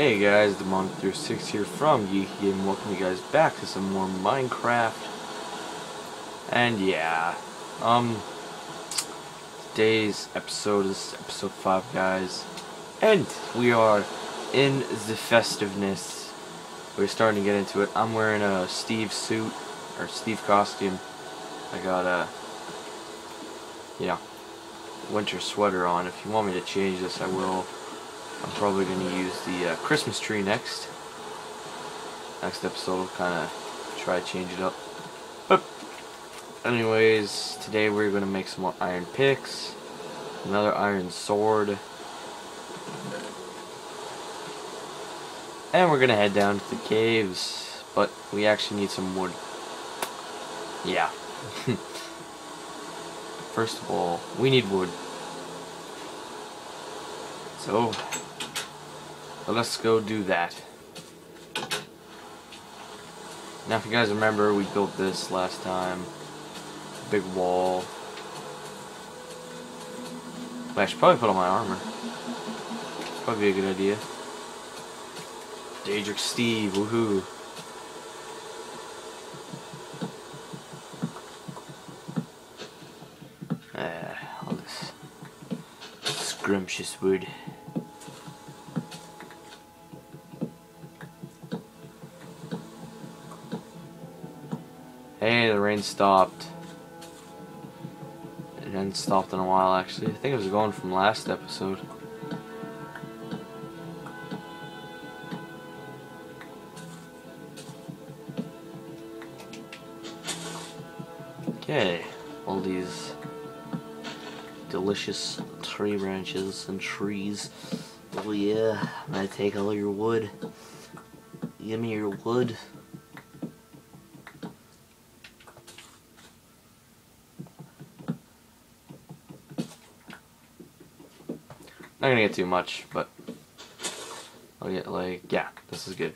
Hey guys, the through 6 here from Geeky and welcome you guys back to some more Minecraft. And yeah, um, today's episode is episode 5 guys. And we are in the festiveness. We're starting to get into it. I'm wearing a Steve suit, or Steve costume. I got a, yeah, winter sweater on. If you want me to change this, I will. I'm probably going to use the uh, Christmas tree next. Next episode, will kind of try to change it up. But, anyways, today we're going to make some more iron picks, another iron sword, and we're going to head down to the caves. But we actually need some wood. Yeah. First of all, we need wood. So, let's go do that. Now if you guys remember, we built this last time. Big wall. But I should probably put on my armor. Probably a good idea. Daedric Steve, woohoo. Ah, all this scrumptious wood. The rain stopped. It hadn't stopped in a while, actually. I think it was going from last episode. Okay, all these delicious tree branches and trees. Oh yeah, I'm gonna take all your wood. Give me your wood. Not gonna get too much, but I'll get like, yeah, this is good.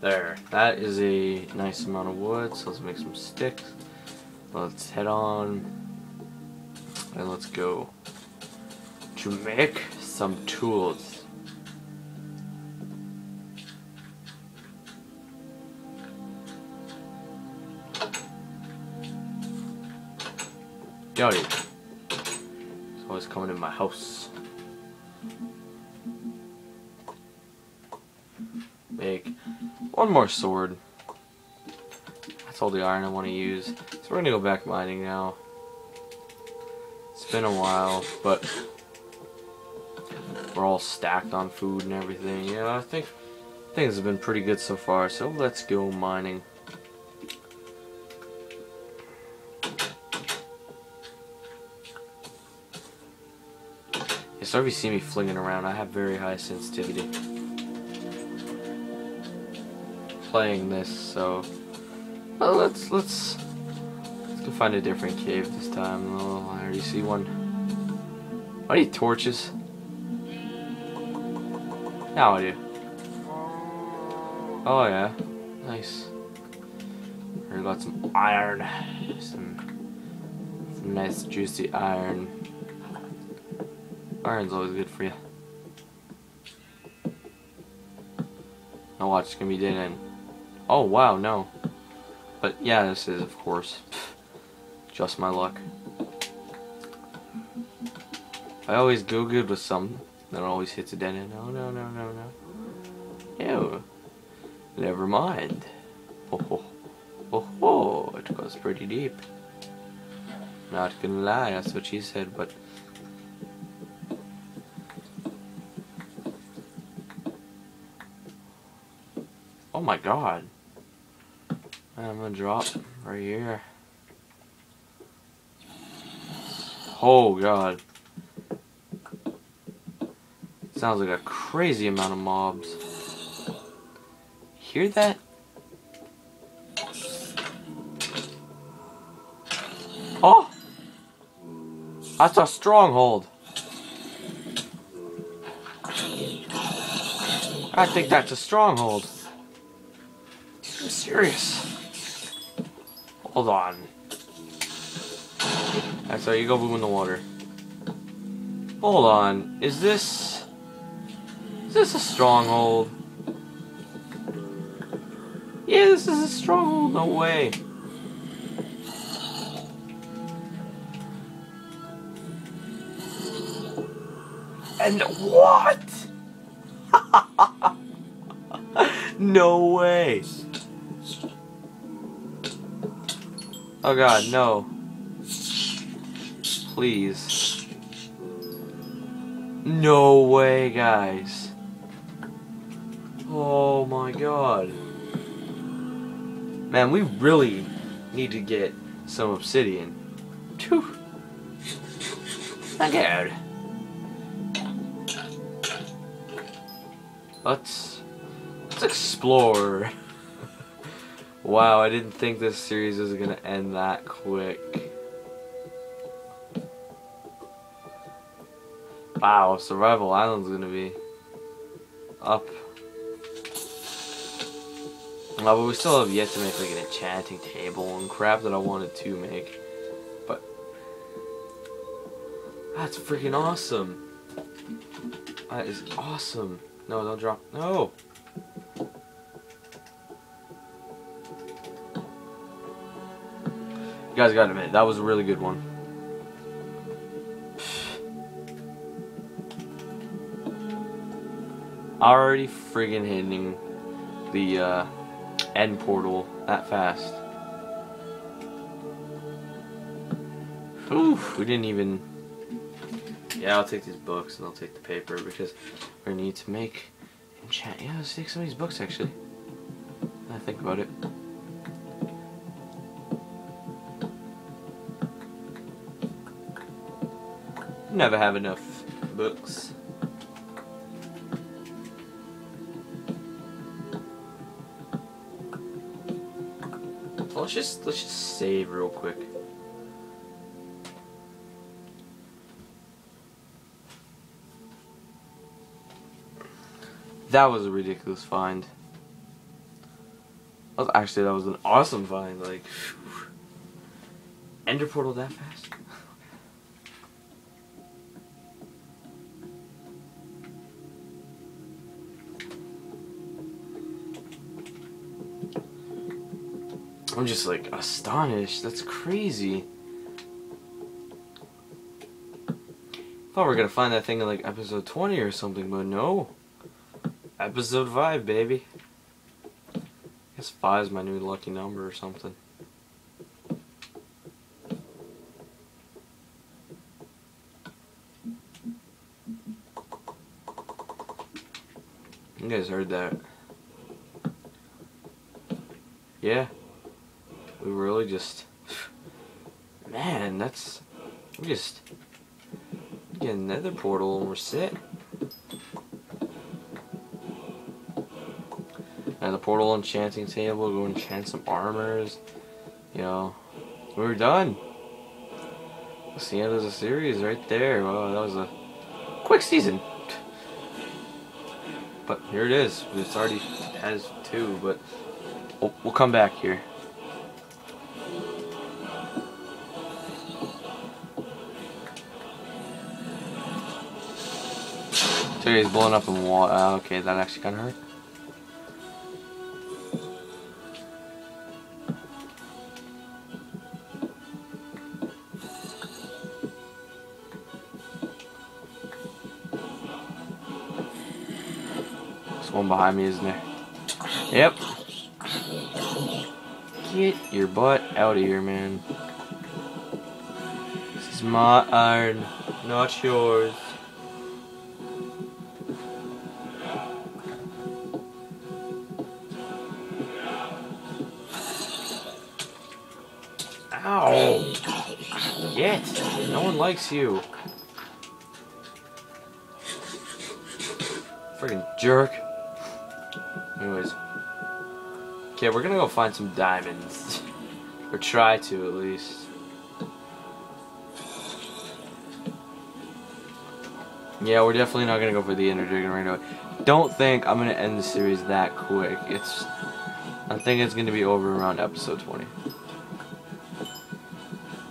There, that is a nice amount of wood, so let's make some sticks. Let's head on and let's go to make some tools. It's always coming in my house. Make one more sword. That's all the iron I want to use. So we're gonna go back mining now. It's been a while, but we're all stacked on food and everything. Yeah, I think things have been pretty good so far. So let's go mining. If you see me flinging around, I have very high sensitivity. Playing this, so well, let's let's let's go find a different cave this time. Oh, I already see one. I need torches. Now I do. Oh yeah, nice. I got some iron, some, some nice juicy iron. Iron's always good for you. Now watch, it's gonna be dead end. Oh wow, no. But yeah, this is of course just my luck. I always go good with some, then it always hits a dead end. No, no, no, no, no. Ew. Never mind. Oh, ho, oh, ho. It goes pretty deep. Not gonna lie, that's what she said, but Oh my god. I'm gonna drop right here. Oh god. Sounds like a crazy amount of mobs. Hear that? Oh! That's a stronghold. I think that's a stronghold. I'm. Hold on. That's how you go boom in the water. Hold on. Is this... Is this a stronghold? Yeah, this is a stronghold. No way. And what? no way. Oh god, no. Please. No way, guys. Oh my god. Man, we really need to get some obsidian. Phew. God. Let's let's explore. Wow, I didn't think this series was gonna end that quick. Wow, Survival Island's gonna be up. Oh, but we still have yet to make like an enchanting table and crap that I wanted to make. But that's freaking awesome. That is awesome. No, don't drop. No! Guys gotta admit, that was a really good one. Already friggin' hitting the uh, end portal that fast. Oof, we didn't even yeah, I'll take these books and I'll take the paper because we need to make enchant. Yeah, let's take some of these books actually. I think about it. Never have enough books. Let's just let's just save real quick. That was a ridiculous find. Was, actually, that was an awesome find. Like, whew. Ender portal that fast? I'm just like astonished. That's crazy. Thought we were gonna find that thing in like episode 20 or something, but no. Episode 5, baby. I guess 5 is my new lucky number or something. You guys heard that. Yeah. Really just... Man, that's... We just... Get another portal and we're set. And the portal enchanting table, go enchant some armors. You know, we're done. That's the end of the series right there. Wow, that was a quick season. But here it is. It's already has two, but we'll come back here. Terry's blowing up in water. Uh, okay, that actually kind of hurt. one behind me, isn't there? Yep. Get your butt out of here, man. This is my iron, not yours. Likes you. Friggin' jerk. Anyways. Okay, we're gonna go find some diamonds. or try to, at least. Yeah, we're definitely not gonna go for the Ender Dragon right away. Don't think I'm gonna end the series that quick. It's... I think it's gonna be over around episode 20.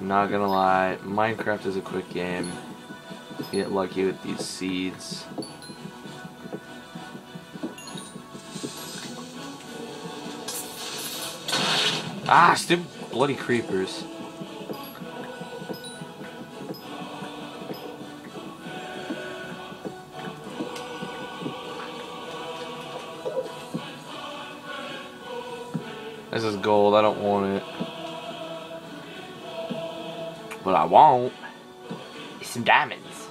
Not gonna lie, Minecraft is a quick game. Get lucky with these seeds. Ah, stupid bloody creepers. What I want is some diamonds.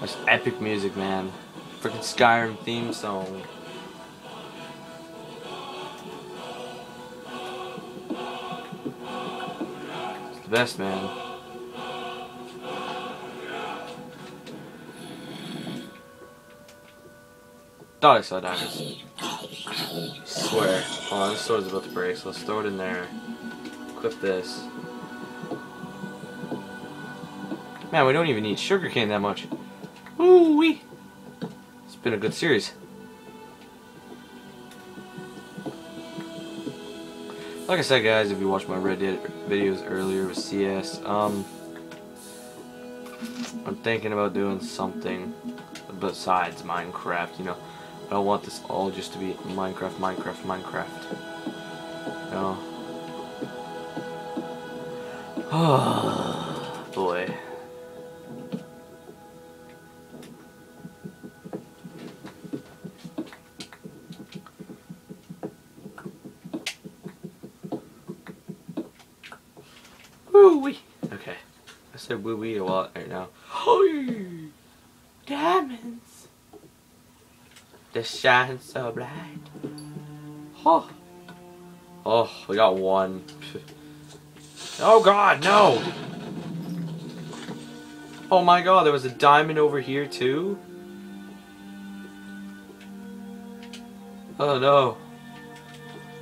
That's epic music, man. Freaking Skyrim theme song. It's the best, man. Thought I saw diamonds. Swear. Oh, this sword's about to break, so let's throw it in there. Equip this. Man, we don't even need sugarcane that much. Ooh wee! It's been a good series. Like I said, guys, if you watched my Reddit videos earlier with CS, um, I'm thinking about doing something besides Minecraft, you know. I don't want this all just to be Minecraft, Minecraft, Minecraft. You know? Oh, boy. Woo wee. Okay. I said woo wee a lot right now. Diamonds. They shine so bright. Oh. Oh, we got one. Oh god, no! Oh my god, there was a diamond over here too? Oh no.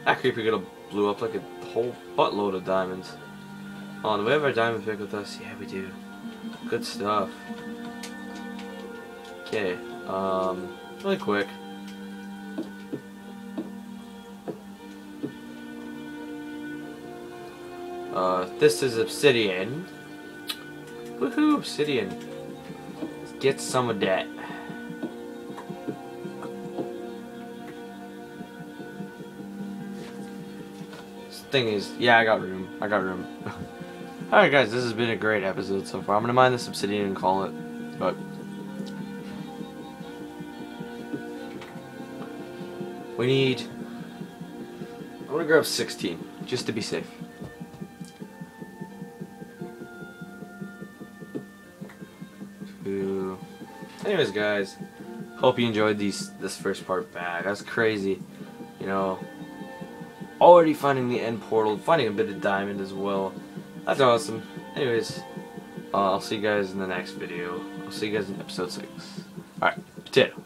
That creeper have blew up like a whole buttload of diamonds. Oh, do we have our diamond pick with us? Yeah, we do. Good stuff. Okay, um, really quick. This is obsidian. Woohoo, obsidian. Let's get some of that. Thing is, yeah, I got room. I got room. Alright guys, this has been a great episode so far. I'm gonna mine this obsidian and call it, but... We need... I'm gonna grab 16, just to be safe. Anyways guys, hope you enjoyed these this first part back. That's crazy. You know, already finding the end portal, finding a bit of diamond as well. That's awesome. Anyways, uh, I'll see you guys in the next video. I'll see you guys in episode 6. Alright, potato.